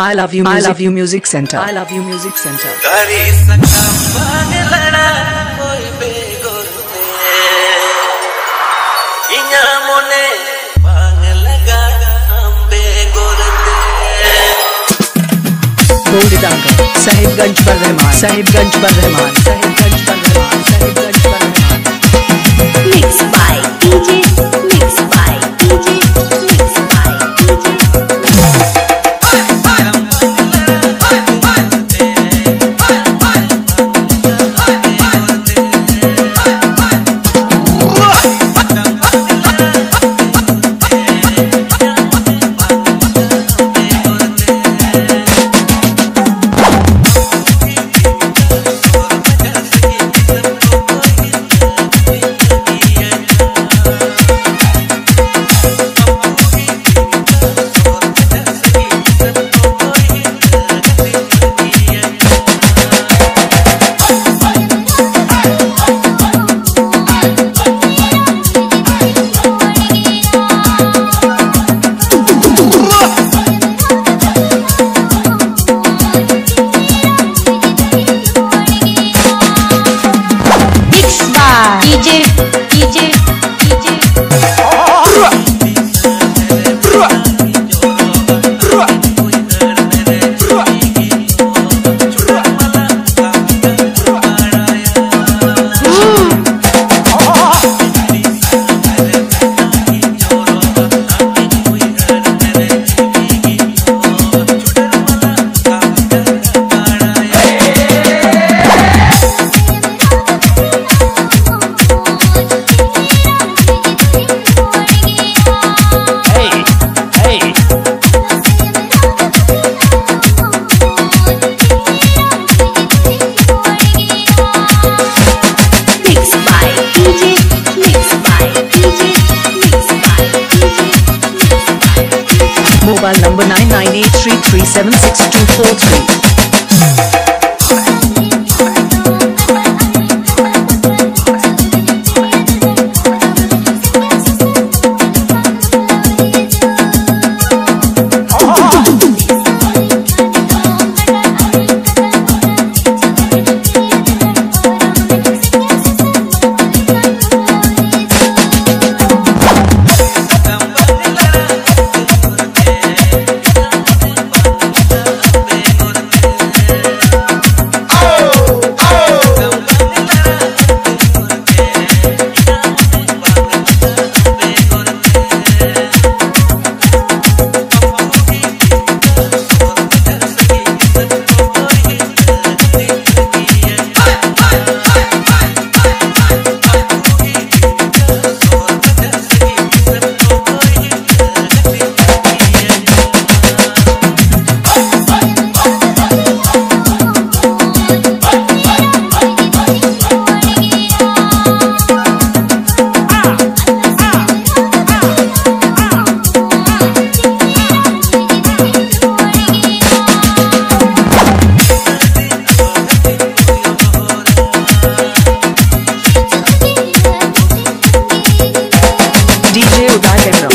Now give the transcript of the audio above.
I love you I love you music centre I love you music centre Sahibganj पर रहमान साहिबगंज पर रहमान साहिबगंज पर Rahman Sahib Mobile number 9983376243. DJ Udai